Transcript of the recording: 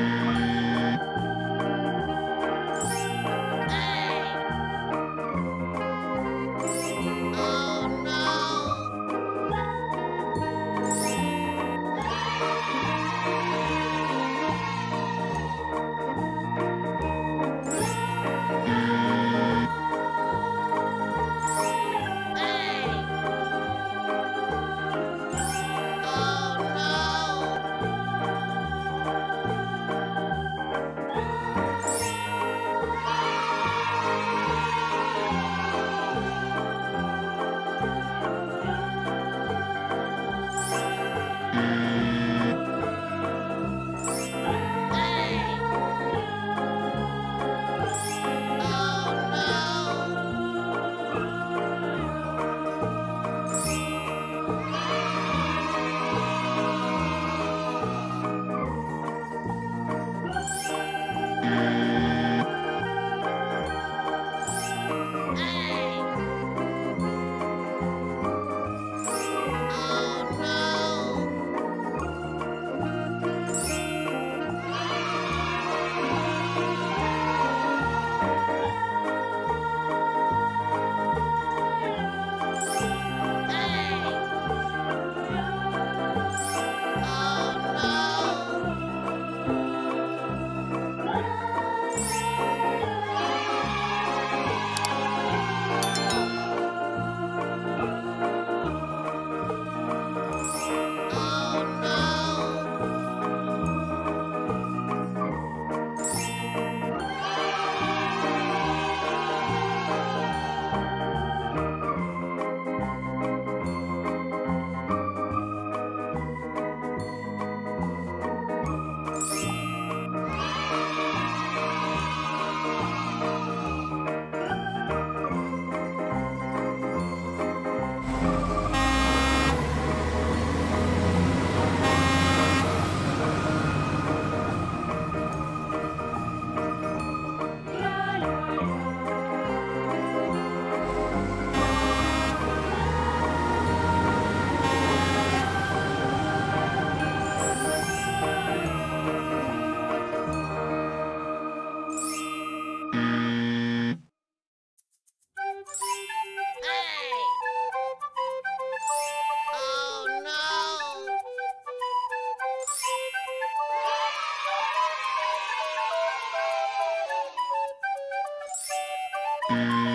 Bye. Música